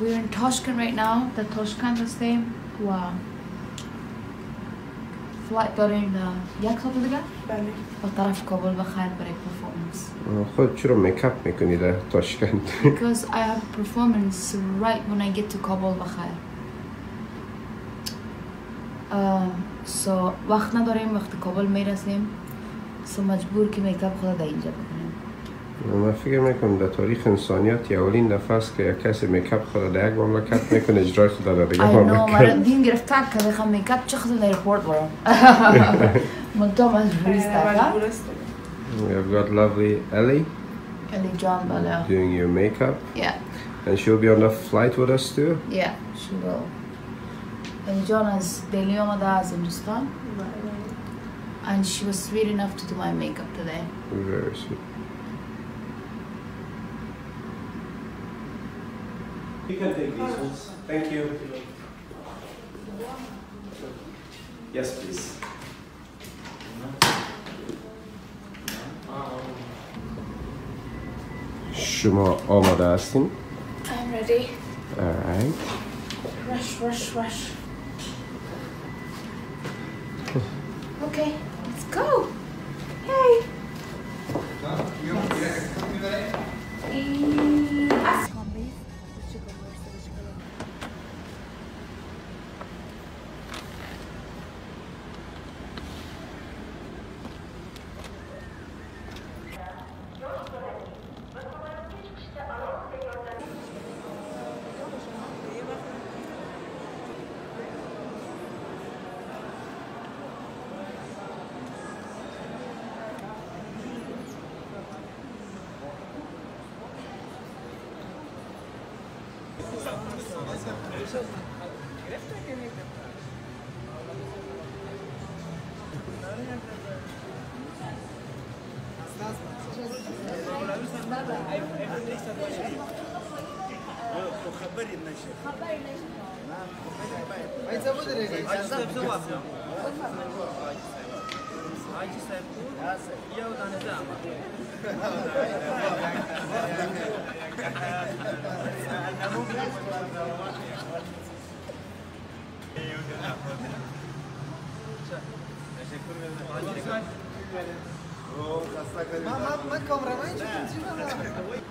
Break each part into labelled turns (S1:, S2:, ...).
S1: We're in Tashkent right now. The Tashkent is same. Wow. Flight during the jak
S2: to
S1: podlega? Bali. وطرف قبول بخير performance.
S3: Oh, خود چرا میکاپ میکنی در
S1: Because I have performance right when I get to قبول بخير. Um, so وقت نداریم وقت قبول میرسیم. So مجبور که میکاپ خود در اینجا بکنیم.
S3: من فکر میکنم در تاریخ انسانیت یا اولین دفعه است که یک کسی میکپ خود در یک مملکت میکنه اجرای خود در دیگه مملکت
S1: دین گرفتار که بخوام میکپ چه خود در ایرپورت برم من تو
S2: مجبور است
S3: We've got lovely Ellie.
S1: Ellie John Bala.
S3: Doing your makeup.
S1: Yeah.
S3: And she'll be on the flight with us too?
S1: Yeah, she will. Ellie John is daily از Hindustan. And she was sweet enough to do my makeup today.
S3: Very sweet. You can take these ones. Thank you. Yes, please. شما آماده هستین؟
S1: I'm ready.
S3: Alright.
S1: Rush, rush, rush. خبري النشر خبري
S3: النشر نعم خبري ما يتزودوا Hacı Seyfur, iyi odanızı ama. Teşekkür ederim. Hacı Seyfur. Oh, hasta kalın. Ma, ma,
S4: ma, kameraman çıkın.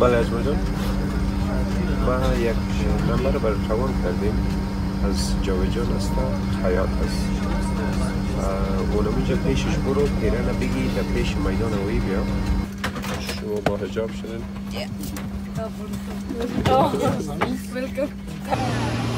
S1: بله جان ما یک
S5: نمبر بر
S1: روان کردیم از جاویجان است حیات
S5: است اینجا پیشش برو پیره نبگی در
S6: پیش میدان اوی بیا شما با حجاب
S1: شدین؟ بلکم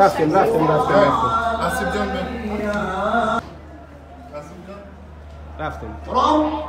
S1: Rastgele, rastgele,
S7: rastgele. Nasip Can
S1: ben.
S6: Nasip Can. Rastgele.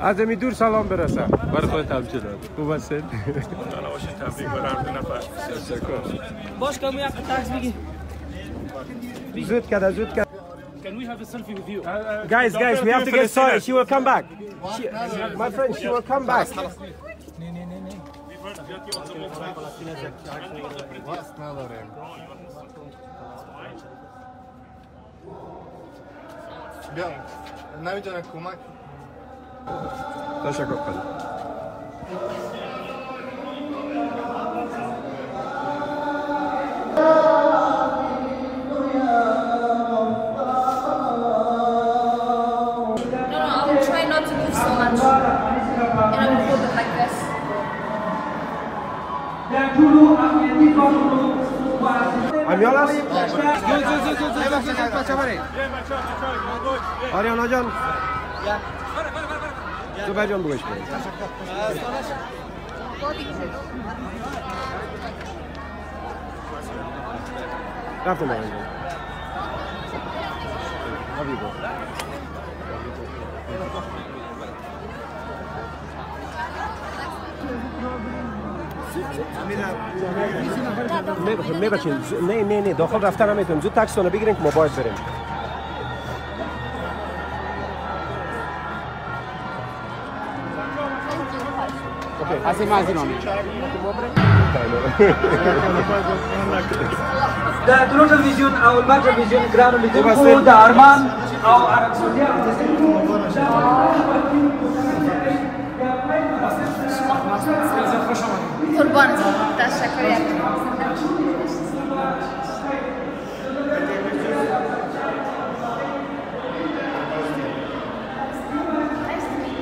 S1: از می دور سلام برسه
S4: بر خودت هم چه
S1: خوب هستید
S8: حالا باشه تبریک بر دو نفر باش کمی یک تاکس بگی
S1: زود کرد زود کرد
S8: Can we have a selfie with you?
S1: Uh, guys, guys, we have to get sorry. She will come back. She, my friend, she will come back.
S5: Amiolas? Yun, yun, yun, yun, yun,
S1: yun, yun, pacha pare. Arya Nacan. Zübercan bu iş böyle. Yaptım ben önce. Tabii bu. میبخشید نه نه نه داخل رفتن هم میتونیم زود تاکسی رو بگیریم که ما باید بریم
S3: از این او
S5: şaka yaptım.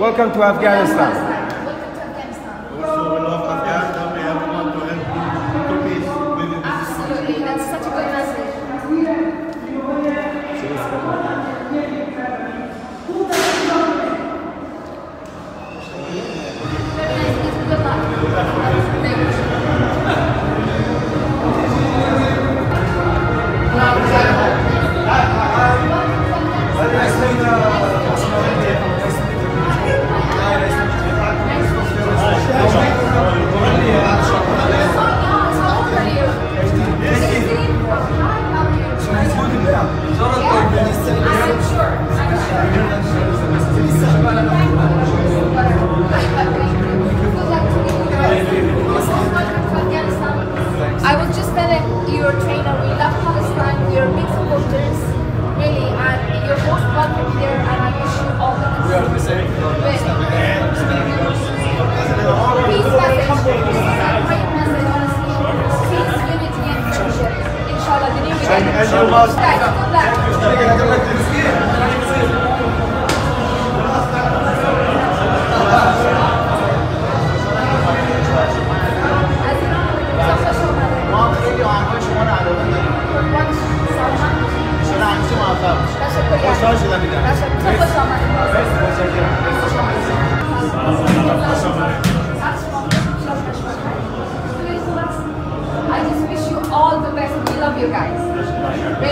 S1: Welcome to Afghanistan.
S5: I just
S6: wish you all the best. We love you guys.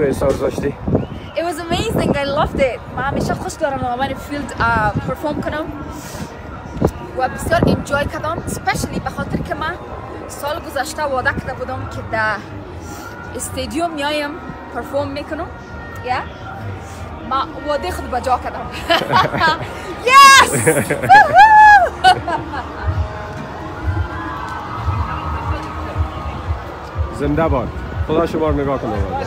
S3: تو احساس داشتی؟
S6: It was amazing, I loved it ما همیشه خوش دارم و من فیلد پرفورم کنم و بسیار انجوی کردم سپیشلی به خاطر که من سال گذشته وعده کرده بودم که در استادیوم میایم پرفورم میکنم یا ما وعده خود بجا کردم Yes.
S3: زنده باد خدا شما رو نگاه کنه